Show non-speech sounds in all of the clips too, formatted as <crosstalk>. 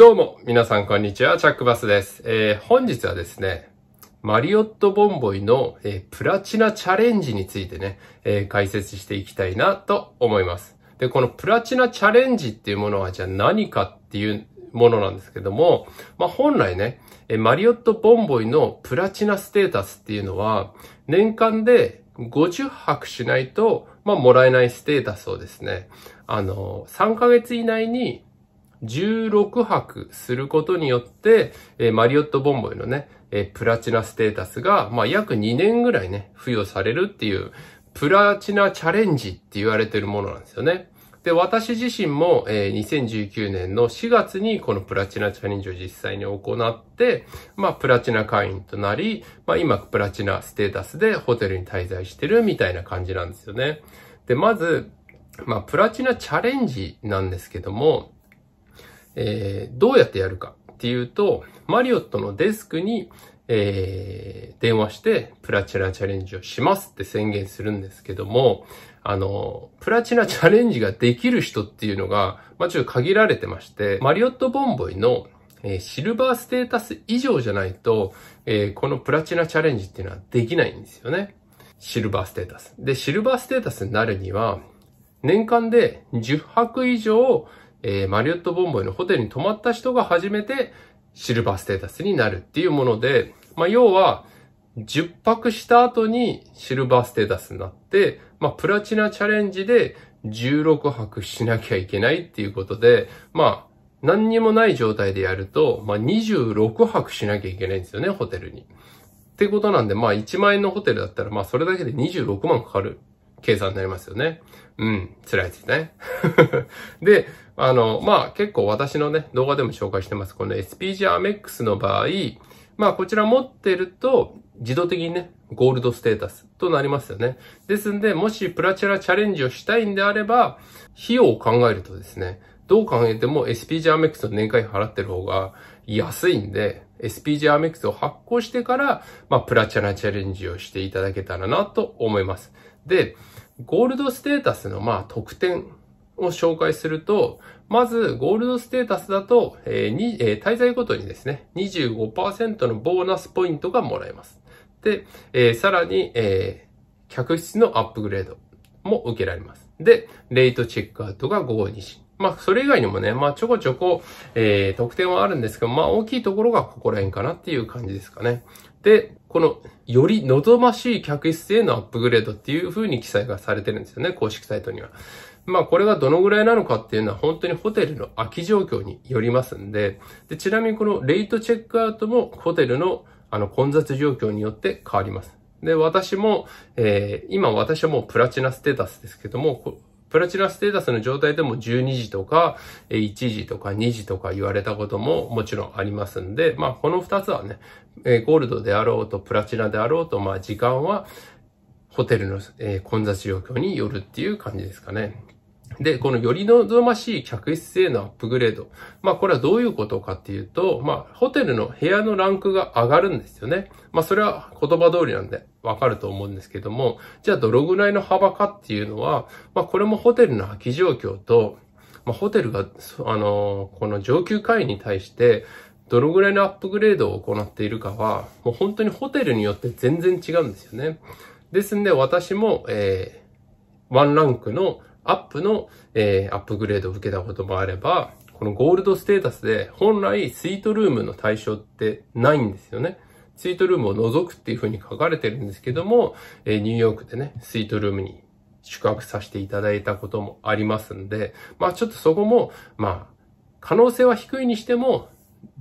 どうも、皆さんこんにちは、チャックバスです。えー、本日はですね、マリオットボンボイの、えー、プラチナチャレンジについてね、えー、解説していきたいなと思います。で、このプラチナチャレンジっていうものはじゃあ何かっていうものなんですけども、まあ、本来ね、えマリオットボンボイのプラチナステータスっていうのは、年間で50泊しないと、まあ、もらえないステータスをですね、あの、3ヶ月以内に16泊することによって、マリオットボンボイのね、プラチナステータスが、まあ、約2年ぐらいね、付与されるっていう、プラチナチャレンジって言われてるものなんですよね。で、私自身も、えー、2019年の4月にこのプラチナチャレンジを実際に行って、まあ、プラチナ会員となり、まあ、今、プラチナステータスでホテルに滞在してるみたいな感じなんですよね。で、まず、まあ、プラチナチャレンジなんですけども、えー、どうやってやるかっていうと、マリオットのデスクに、えー、電話して、プラチナチャレンジをしますって宣言するんですけども、あの、プラチナチャレンジができる人っていうのが、まあ、ちょっと限られてまして、マリオットボンボイの、えー、シルバーステータス以上じゃないと、えー、このプラチナチャレンジっていうのはできないんですよね。シルバーステータス。で、シルバーステータスになるには、年間で10泊以上、えー、マリオットボンボイのホテルに泊まった人が初めてシルバーステータスになるっていうもので、まあ、要は、10泊した後にシルバーステータスになって、まあ、プラチナチャレンジで16泊しなきゃいけないっていうことで、まあ、何にもない状態でやると、まあ、26泊しなきゃいけないんですよね、ホテルに。ってことなんで、まあ、1万円のホテルだったら、まあ、それだけで26万かかる計算になりますよね。うん、辛いですね。<laughs> で、あの、まあ結構私のね、動画でも紹介してます。この SPG Amex の場合、まあこちら持ってると、自動的にね、ゴールドステータスとなりますよね。ですんで、もしプラチナチャレンジをしたいんであれば、費用を考えるとですね、どう考えても SPG Amex の年会費払ってる方が安いんで、SPG Amex を発行してから、まあ、プラチナチャレンジをしていただけたらなと思います。で、ゴールドステータスのまあ特典を紹介すると、まず、ゴールドステータスだと、えーえー、滞在ごとにですね、25%のボーナスポイントがもらえます。で、えー、さらに、えー、客室のアップグレードも受けられます。で、レイトチェックアウトが午後2時。まあ、それ以外にもね、まあ、ちょこちょこ、えー、特典はあるんですけど、まあ、大きいところがここら辺かなっていう感じですかね。で、この、より望ましい客室へのアップグレードっていう風に記載がされてるんですよね、公式サイトには。まあこれがどのぐらいなのかっていうのは本当にホテルの空き状況によりますんで、でちなみにこのレイトチェックアウトもホテルのあの混雑状況によって変わります。で、私も、えー、今私はもうプラチナステータスですけども、プラチナステータスの状態でも12時とか、1時とか2時とか言われたことももちろんありますんで、まあこの2つはね、ゴールドであろうとプラチナであろうと、まあ時間はホテルの混雑状況によるっていう感じですかね。で、このより望ましい客室へのアップグレード。まあこれはどういうことかっていうと、まあホテルの部屋のランクが上がるんですよね。まあそれは言葉通りなんでわかると思うんですけども、じゃあどのぐらいの幅かっていうのは、まあこれもホテルの空き状況と、まあホテルが、あの、この上級会員に対して、どのぐらいのアップグレードを行っているかは、もう本当にホテルによって全然違うんですよね。ですんで私も、えー、ワンランクのアップの、えー、アップグレードを受けたこともあれば、このゴールドステータスで本来スイートルームの対象ってないんですよね。スイートルームを除くっていう風に書かれてるんですけども、えー、ニューヨークでね、スイートルームに宿泊させていただいたこともありますんで、まあちょっとそこも、まあ、可能性は低いにしても、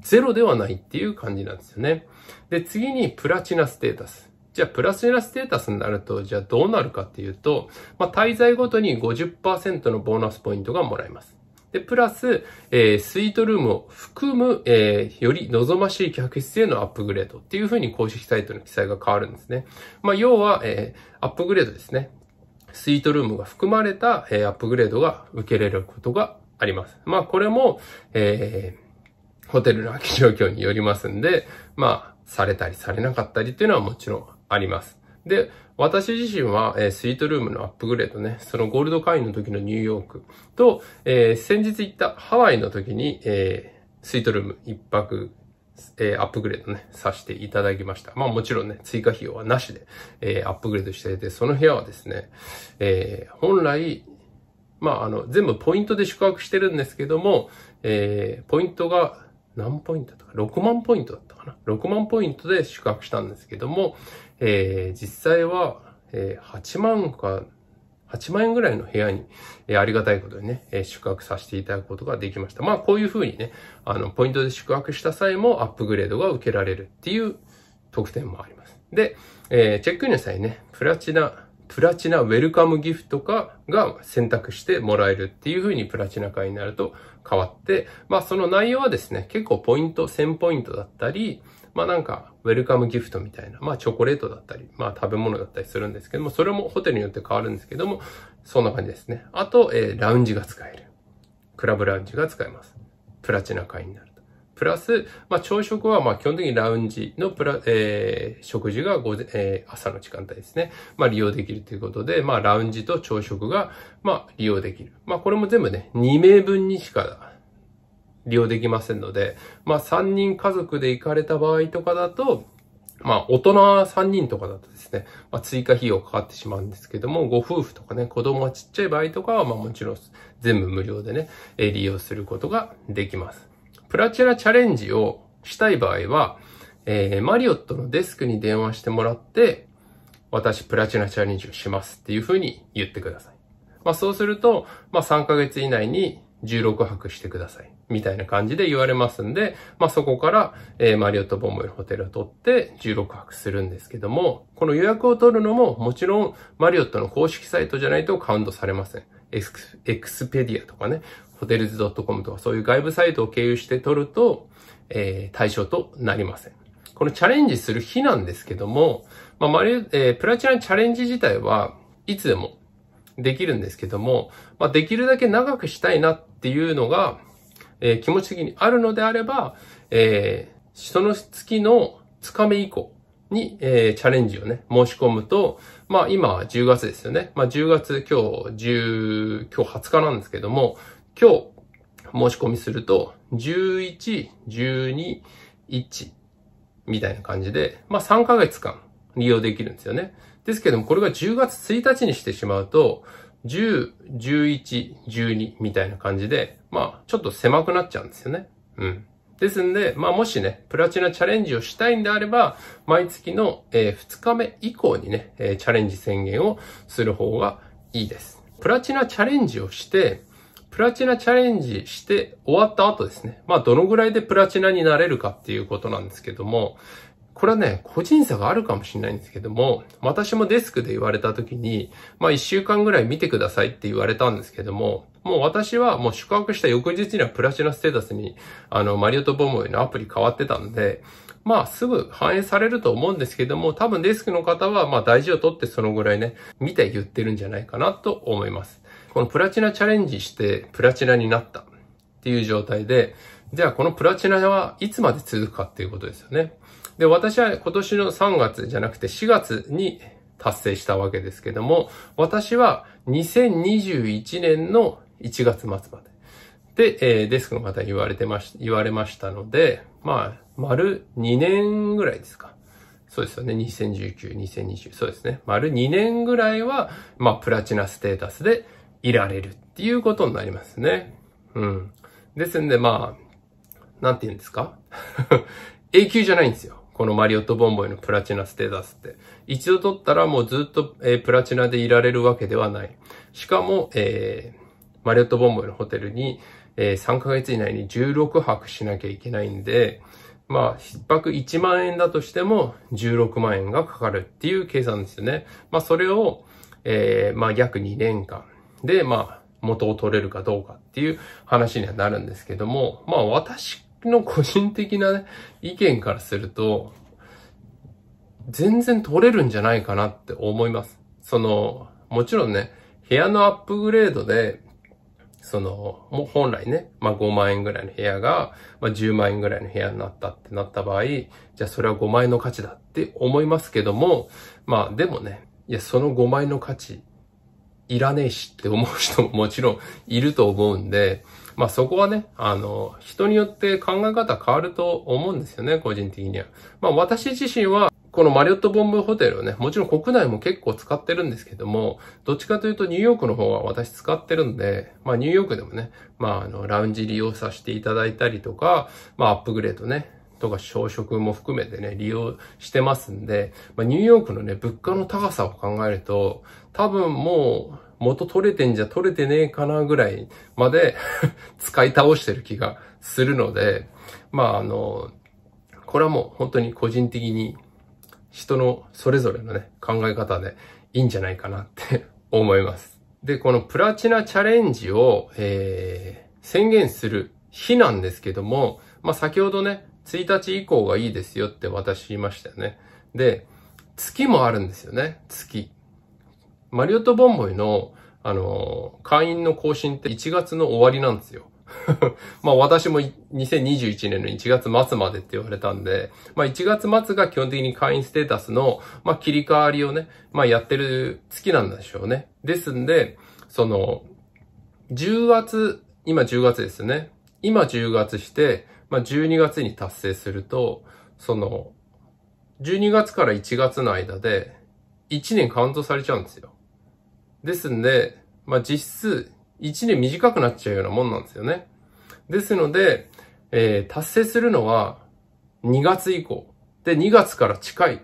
ゼロではないっていう感じなんですよね。で、次にプラチナステータス。じゃあ、プラチナステータスになると、じゃあどうなるかっていうと、まあ、滞在ごとに50%のボーナスポイントがもらえます。で、プラス、えー、スイートルームを含む、えー、より望ましい客室へのアップグレードっていうふうに公式サイトの記載が変わるんですね。まあ、要は、えー、アップグレードですね。スイートルームが含まれた、えー、アップグレードが受けれることがあります。まあ、これも、えー、ホテルの空き状況によりますんで、まあ、されたりされなかったりっていうのはもちろんあります。で、私自身は、えー、スイートルームのアップグレードね、そのゴールド会員の時のニューヨークと、えー、先日行ったハワイの時に、えー、スイートルーム一泊、え、アップグレードね、させていただきました。まあもちろんね、追加費用はなしで、え、アップグレードしていて、その部屋はですね、え、本来、まああの、全部ポイントで宿泊してるんですけども、え、ポイントが何ポイントだったか ?6 万ポイントだったかな ?6 万ポイントで宿泊したんですけども、えー、実際は、えー、8万か8万円ぐらいの部屋に、えー、ありがたいことにね、えー、宿泊させていただくことができました。まあ、こういうふうにね、あの、ポイントで宿泊した際もアップグレードが受けられるっていう特典もあります。で、えー、チェックインの際ね、プラチナ、プラチナウェルカムギフトかが選択してもらえるっていう風にプラチナ会になると変わって、まあその内容はですね、結構ポイント、1000ポイントだったり、まあなんか、ウェルカムギフトみたいな、まあチョコレートだったり、まあ食べ物だったりするんですけども、それもホテルによって変わるんですけども、そんな感じですね。あと、えー、ラウンジが使える。クラブラウンジが使えます。プラチナ会になる。プラス、まあ朝食はま基本的にラウンジのプラ、えー、食事が午前、えー、朝の時間帯ですね。まあ利用できるということで、まあラウンジと朝食が、ま利用できる。まあこれも全部ね、2名分にしか利用できませんので、まあ3人家族で行かれた場合とかだと、まあ大人3人とかだとですね、まあ追加費用かかってしまうんですけども、ご夫婦とかね、子供がちっちゃい場合とかは、まあもちろん全部無料でね、利用することができます。プラチナチャレンジをしたい場合は、えー、マリオットのデスクに電話してもらって、私プラチナチャレンジをしますっていうふうに言ってください。まあそうすると、まあ3ヶ月以内に16泊してください。みたいな感じで言われますんで、まあそこから、えー、マリオットボンボイのホテルを取って16泊するんですけども、この予約を取るのももちろんマリオットの公式サイトじゃないとカウントされません。エクスペディアとかね、ホテルズ .com とかそういう外部サイトを経由して取ると、えー、対象となりません。このチャレンジする日なんですけども、まあ、マリえー、プラチナチャレンジ自体はいつでもできるんですけども、まあ、できるだけ長くしたいなっていうのが、えー、気持ち的にあるのであれば、えー、その月の2日目以降に、えー、チャレンジをね、申し込むと、まあ今は10月ですよね。まあ10月今日10、今日20日なんですけども、今日申し込みすると、11、12、1みたいな感じで、まあ3ヶ月間利用できるんですよね。ですけども、これが10月1日にしてしまうと、10、11、12みたいな感じで、まあ、ちょっと狭くなっちゃうんですよね。うん。ですんで、まあもしね、プラチナチャレンジをしたいんであれば、毎月の、え、2日目以降にね、え、チャレンジ宣言をする方がいいです。プラチナチャレンジをして、プラチナチャレンジして終わった後ですね。まあどのぐらいでプラチナになれるかっていうことなんですけども、これはね、個人差があるかもしれないんですけども、私もデスクで言われた時に、まあ一週間ぐらい見てくださいって言われたんですけども、もう私はもう宿泊した翌日にはプラチナステータスに、あの、マリオットボムのアプリ変わってたんで、まあすぐ反映されると思うんですけども、多分デスクの方はまあ大事を取ってそのぐらいね、見て言ってるんじゃないかなと思います。このプラチナチャレンジしてプラチナになったっていう状態で、じゃあこのプラチナはいつまで続くかっていうことですよね。で、私は今年の3月じゃなくて4月に達成したわけですけども、私は2021年の1月末まで。で、えー、デスクの方に言われてまし、言われましたので、まあ、丸2年ぐらいですか。そうですよね。2019、2020。そうですね。丸2年ぐらいは、まあ、プラチナステータスでいられるっていうことになりますね。うん。ですんで、まあ、なんて言うんですか？<laughs> 永久じゃないんですよ。このマリオットボンボイのプラチナステータスって。一度取ったらもうずっと、えー、プラチナでいられるわけではない。しかも、えー、マリオットボンボイのホテルに、えー、3ヶ月以内に16泊しなきゃいけないんで、まあ、一泊1万円だとしても16万円がかかるっていう計算ですよね。まあ、それを、えー、まあ、約2年間で、まあ、元を取れるかどうかっていう話にはなるんですけども、まあ、私の個人的な、ね、意見からすると、全然取れるんじゃないかなって思います。その、もちろんね、部屋のアップグレードで、その、もう本来ね、まあ5万円ぐらいの部屋が、まあ10万円ぐらいの部屋になったってなった場合、じゃあそれは5万円の価値だって思いますけども、まあでもね、いや、その5万円の価値、いらねえしって思う人ももちろんいると思うんで、まあそこはね、あの、人によって考え方変わると思うんですよね、個人的には。まあ私自身は、このマリオットボンブホテルをね、もちろん国内も結構使ってるんですけども、どっちかというとニューヨークの方は私使ってるんで、まあニューヨークでもね、まああの、ラウンジ利用させていただいたりとか、まあアップグレードね、とか朝食も含めてね、利用してますんで、まあ、ニューヨークのね、物価の高さを考えると、多分もう元取れてんじゃ取れてねえかなぐらいまで <laughs> 使い倒してる気がするので、まああの、これはもう本当に個人的に人のそれぞれのね、考え方でいいんじゃないかなって <laughs> 思います。で、このプラチナチャレンジを、えー、宣言する日なんですけども、まあ先ほどね、1日以降がいいですよって私言いましたよね。で、月もあるんですよね。月。マリオットボンボイの、あの、会員の更新って1月の終わりなんですよ。<laughs> まあ私も2021年の1月末までって言われたんで、まあ1月末が基本的に会員ステータスの、まあ切り替わりをね、まあやってる月なんでしょうね。ですんで、その、10月、今10月ですね。今10月して、まあ、12月に達成すると、その、12月から1月の間で、1年カウントされちゃうんですよ。ですんで、まあ、実質、1年短くなっちゃうようなもんなんですよね。ですので、えー、達成するのは、2月以降。で、2月から近い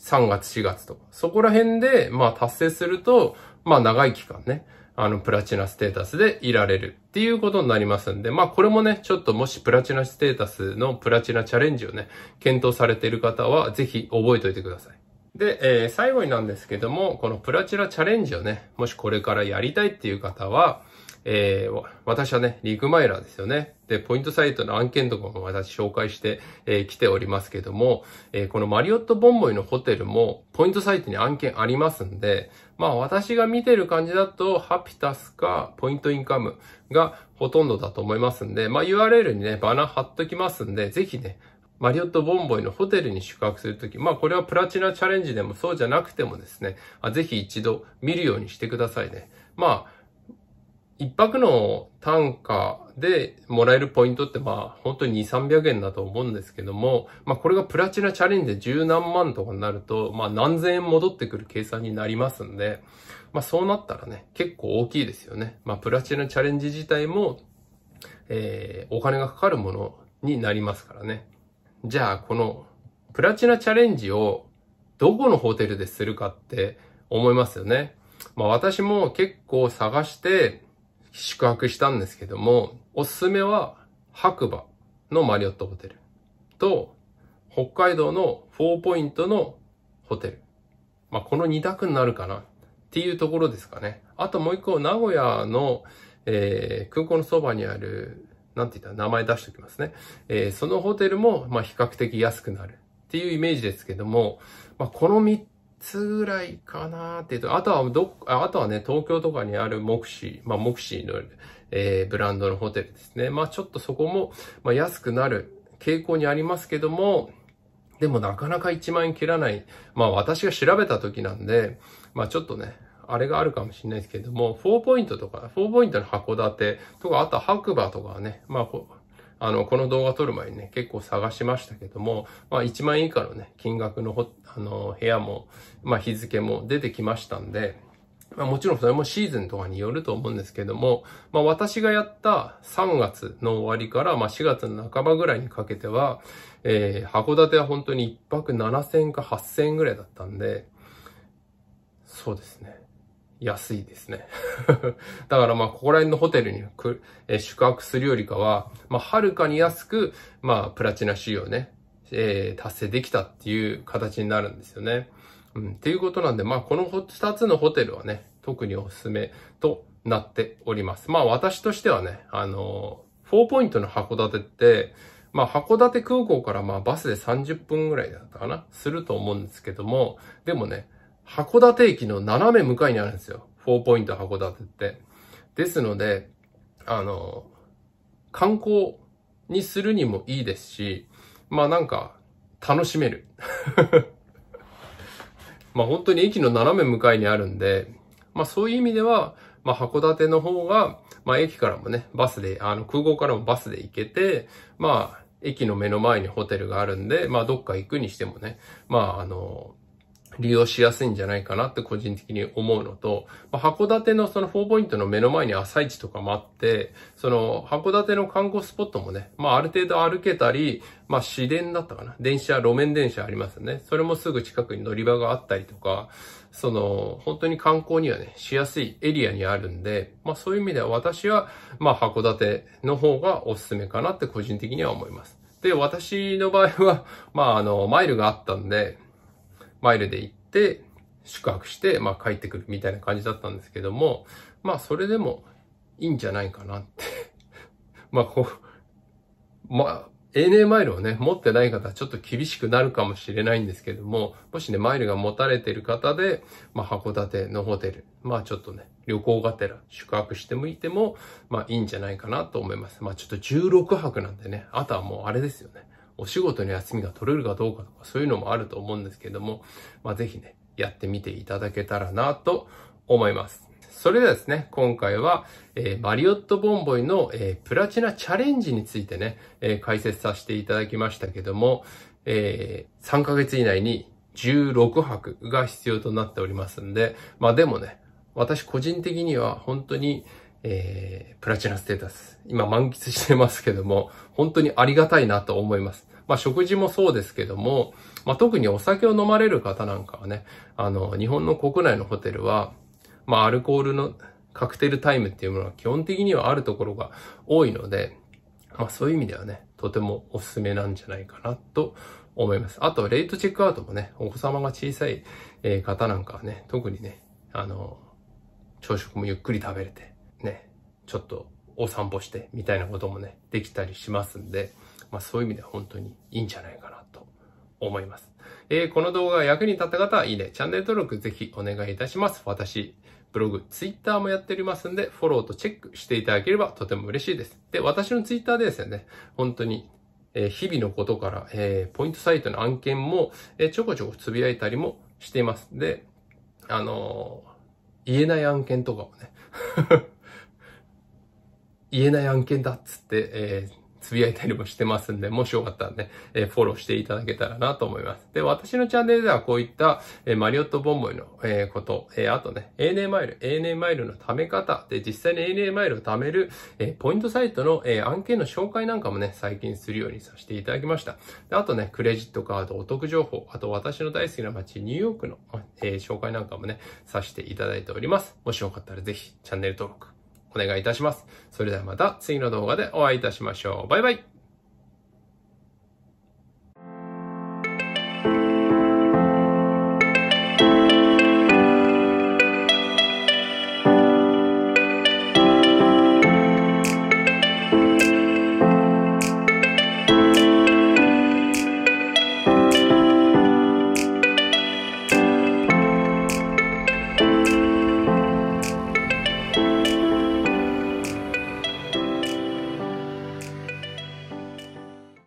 3月、4月とか。そこら辺で、まあ達成すると、まあ長い期間ね、あの、プラチナステータスでいられるっていうことになりますんで、まあこれもね、ちょっともしプラチナステータスのプラチナチャレンジをね、検討されている方は、ぜひ覚えておいてください。で、えー、最後になんですけども、このプラチナチャレンジをね、もしこれからやりたいっていう方は、えー、私はね、リグマイラーですよね。で、ポイントサイトの案件とかも私紹介してき、えー、来ておりますけども、えー、このマリオットボンボイのホテルもポイントサイトに案件ありますんで、まあ私が見てる感じだと、ハピタスかポイントインカムがほとんどだと思いますんで、まあ URL にね、バナー貼っときますんで、ぜひね、マリオットボンボイのホテルに宿泊するとき、まあこれはプラチナチャレンジでもそうじゃなくてもですね、あぜひ一度見るようにしてくださいね。まあ、一泊の単価でもらえるポイントってまあ本当に2、300円だと思うんですけども、まあこれがプラチナチャレンジで十何万とかになると、まあ何千円戻ってくる計算になりますんで、まあそうなったらね、結構大きいですよね。まあプラチナチャレンジ自体も、えー、お金がかかるものになりますからね。じゃあこのプラチナチャレンジをどこのホテルでするかって思いますよね。まあ私も結構探して、宿泊したんですけども、おすすめは白馬のマリオットホテルと、北海道の4ポイントのホテル。まあ、この2択になるかなっていうところですかね。あともう一個、名古屋の、えー、空港のそばにある、なんて言ったら名前出しておきますね。えー、そのホテルも、まあ、比較的安くなるっていうイメージですけども、まあ、この3つぐらいかなっていうと、あとはどあとはね、東京とかにあるモクシー、まあ、モクシーの、えー、ブランドのホテルですね。まあ、ちょっとそこも、まあ、安くなる傾向にありますけども、でもなかなか1万円切らない。まあ、私が調べた時なんで、まあ、ちょっとね、あれがあるかもしれないですけども、4ポイントとか、4ポイントの函館とか、あとは白馬とかはね、まあ、あの、この動画撮る前にね、結構探しましたけども、まあ1万円以下のね、金額のほ、あの、部屋も、まあ日付も出てきましたんで、まあもちろんそれもシーズンとかによると思うんですけども、まあ私がやった3月の終わりから、まあ4月の半ばぐらいにかけては、えー、函館は本当に1泊7000か8000ぐらいだったんで、そうですね。安いですね。<laughs> だからまあ、ここら辺のホテルに宿泊するよりかは、まあ、はるかに安く、まあ、プラチナ仕様ね、えー、達成できたっていう形になるんですよね。うん、っていうことなんで、まあ、この二つのホテルはね、特におすすめとなっております。まあ、私としてはね、あのー、4ポイントの函館って、まあ、函館空港からまあ、バスで30分ぐらいだったかなすると思うんですけども、でもね、函館駅の斜め向かいにあるんですよ。4ポイント函館って。ですので、あの、観光にするにもいいですし、まあなんか、楽しめる。<laughs> まあ本当に駅の斜め向かいにあるんで、まあそういう意味では、まあ、函館の方が、まあ、駅からもね、バスで、あの、空港からもバスで行けて、まあ、駅の目の前にホテルがあるんで、まあ、どっか行くにしてもね、まあ、あの、利用しやすいんじゃないかなって個人的に思うのと、まあ、函館のその4ポイントの目の前に朝市とかもあって、その函館の観光スポットもね、まあある程度歩けたり、まあ市電だったかな。電車、路面電車ありますよね。それもすぐ近くに乗り場があったりとか、その本当に観光にはね、しやすいエリアにあるんで、まあそういう意味では私は、まあ函館の方がおすすめかなって個人的には思います。で、私の場合は、まああの、マイルがあったんで、マイルで行って、宿泊して、まあ帰ってくるみたいな感じだったんですけども、まあそれでもいいんじゃないかなって <laughs> まあこう、まあ、ANA マイルをね、持ってない方はちょっと厳しくなるかもしれないんですけども、もしね、マイルが持たれてる方で、まあ、函館のホテル、まあちょっとね、旅行がてら宿泊してもいても、まあいいんじゃないかなと思います。まあちょっと16泊なんでね、あとはもうあれですよね。お仕事の休みが取れるかどうかとかそういうのもあると思うんですけども、まあぜひね、やってみていただけたらなと思います。それではですね、今回は、えー、マリオットボンボイの、えー、プラチナチャレンジについてね、えー、解説させていただきましたけども、え3ヶ月以内に16泊が必要となっておりますんで、まあでもね、私個人的には本当に、えー、プラチナステータス、今満喫してますけども、本当にありがたいなと思います。まあ食事もそうですけども、まあ特にお酒を飲まれる方なんかはね、あの、日本の国内のホテルは、まあアルコールのカクテルタイムっていうものは基本的にはあるところが多いので、まあそういう意味ではね、とてもおすすめなんじゃないかなと思います。あと、レイトチェックアウトもね、お子様が小さい方なんかはね、特にね、あの、朝食もゆっくり食べれて、ね、ちょっとお散歩してみたいなこともね、できたりしますんで、まあそういう意味では本当にいいんじゃないかなと思います。えー、この動画が役に立った方はいいね、チャンネル登録ぜひお願いいたします。私、ブログ、ツイッターもやっておりますんで、フォローとチェックしていただければとても嬉しいです。で、私のツイッターでですね、本当に、えー、日々のことから、えー、ポイントサイトの案件も、えー、ちょこちょこつぶやいたりもしています。で、あの言えない案件とかもね <laughs> 言えない案件だっつって、えー、つぶやいたりもしてますんで、もしよかったらね、え、フォローしていただけたらなと思います。で、私のチャンネルではこういった、え、マリオットボンボイの、え、こと、えあとね、ANA マイル、ANA マイルの貯め方、で、実際に ANA マイルを貯める、えポイントサイトの、え案件の紹介なんかもね、最近するようにさせていただきました。であとね、クレジットカード、お得情報、あと私の大好きな街、ニューヨークの、え紹介なんかもね、させていただいております。もしよかったらぜひ、チャンネル登録、お願いいたします。それではまた次の動画でお会いいたしましょう。バイバイ